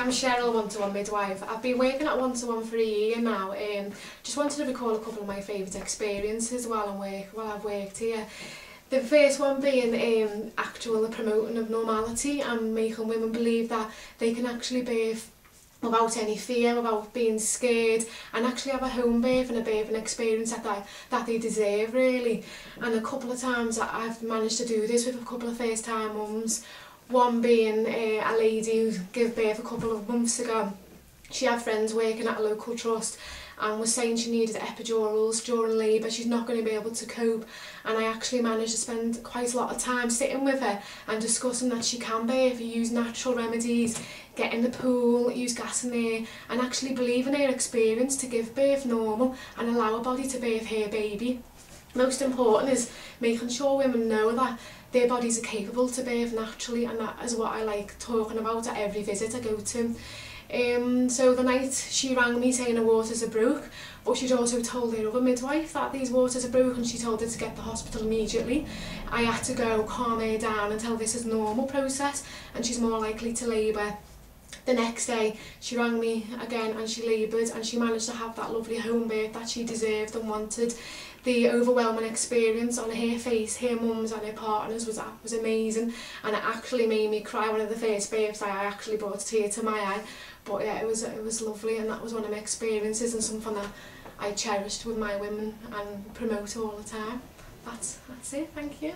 I'm Cheryl, one-to-one midwife. I've been working at one-to-one -one for a year now. Um, just wanted to recall a couple of my favourite experiences while, I'm work, while I've worked here. The first one being um, actual promoting of normality and making women believe that they can actually birth without any fear, without being scared, and actually have a home birth and a birthing experience that they, that they deserve, really. And a couple of times I've managed to do this with a couple of first-time mums One being uh, a lady who gave birth a couple of months ago. She had friends working at a local trust and was saying she needed epidurals during labour. She's not going to be able to cope. And I actually managed to spend quite a lot of time sitting with her and discussing that she can birth, use natural remedies, get in the pool, use gas in there, and actually believe in her experience to give birth normal and allow her body to birth her baby. most important is making sure women know that their bodies are capable to birth naturally and that is what I like talking about at every visit I go to. Um, so the night she rang me saying her waters are broke, but she'd also told her other midwife that these waters are broke and she told her to get the hospital immediately. I had to go calm her down and tell this is normal process and she's more likely to labour the next day she rang me again and she laboured and she managed to have that lovely home birth that she deserved and wanted. The overwhelming experience on her face, her mums and her partners was was amazing and it actually made me cry. One of the first births I actually brought a tear to my eye. But yeah it was it was lovely and that was one of my experiences and something that I cherished with my women and promote all the time. That's that's it. Thank you